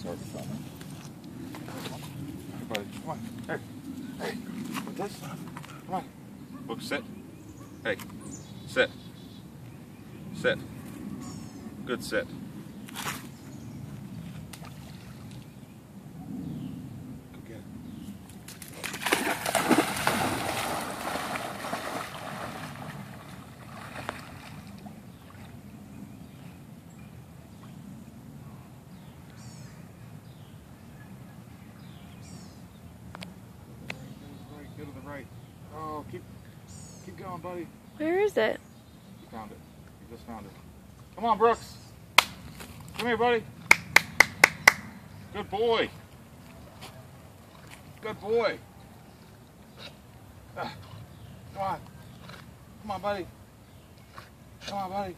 Start filming. Buddy, come on. Hey, hey, with this. Come on. Look, sit. Hey, sit. Sit. Good sit. Right, go to the right. Oh, keep, keep going, buddy. Where is it? You found it. You just found it. Come on, Brooks. Come here, buddy. Good boy. Good boy. Ah, come on. Come on, buddy. Come on, buddy.